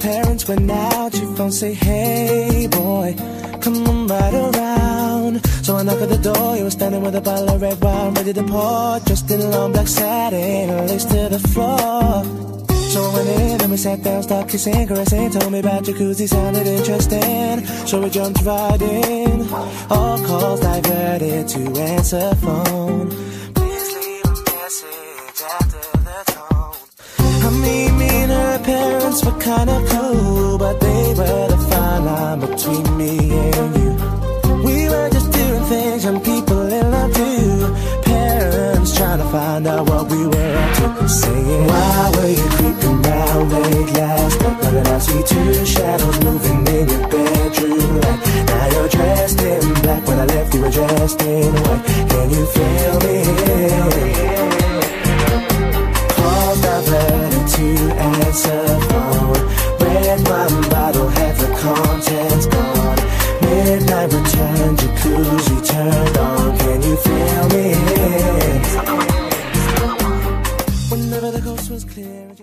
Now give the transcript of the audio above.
parents went out, your phone say, hey boy, come on right around. So I knock at the door, you was standing with a bottle of red wine, ready to pour, dressed in a long black satin, lace to the floor. So I went in and we sat down, started kissing, caressing, told me about jacuzzi, sounded interesting. So we jumped right in, all calls diverted to answer phone. Please leave a message after parents were kinda cool, but they were the fine line between me and you. We were just doing things and people in love do. Parents trying to find out what we were up to. Saying, Why were you creeping round late last night? That I see two shadows moving in your bedroom light. Now you're dressed in black. When I left, you were dressed in white. Can you feel me? Calls to answer chance gone. Midnight return, jacuzzi turned on. Can you feel me? Whenever the coast was clear.